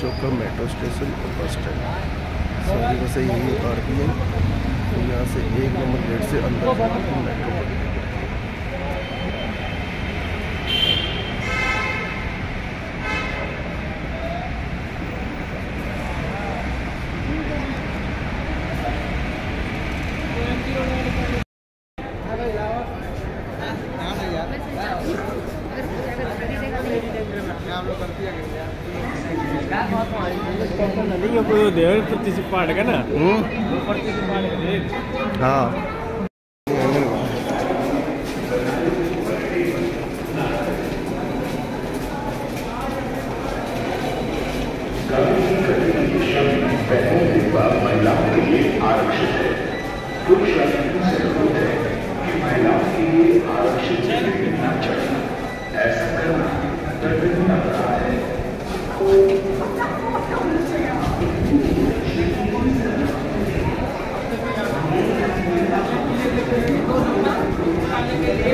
चौक का metro station और bus stand. सभी बसें यही उतारती हैं। तो यहाँ से एक नंबर गेट से अंदर मेट्रो पकड़ेंगे नहीं है कोई देर पार्टिसिपेट का ना हम्म? पार्टिसिपेट हाँ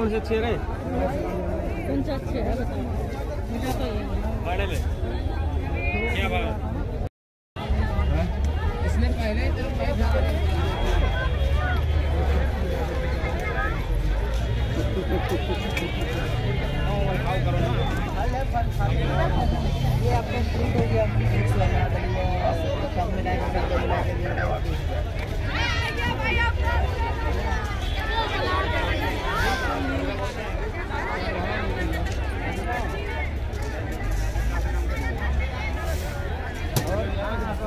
कौन से अच्छे रहे कौन सा अच्छे है बताओ। मीठा तो ये है। बड़े में क्या भाव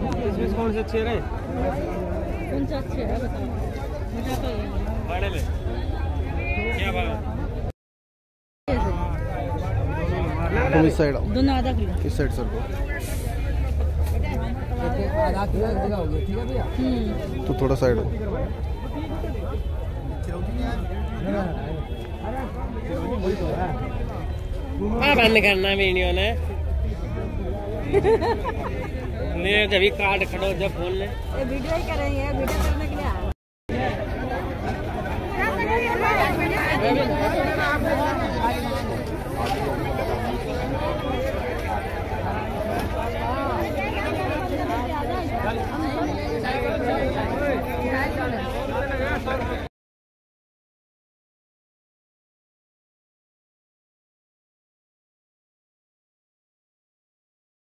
इसमें कौन से अच्छे रहे कौन सा अच्छे है बताओ। बड़े में क्या भाव तुम इस साइड आओ। दोनों आधा किलो। इस साइड सर आधा किलो जगह ठीक है भैया हम्म। तो थोड़ा साइड हो हाँ बंद करना वीडियो ने। ले जब कार्ड खड़ो जब फ़ोन ले ये वीडियो ही करेंगे वीडियो करने के लिए आए।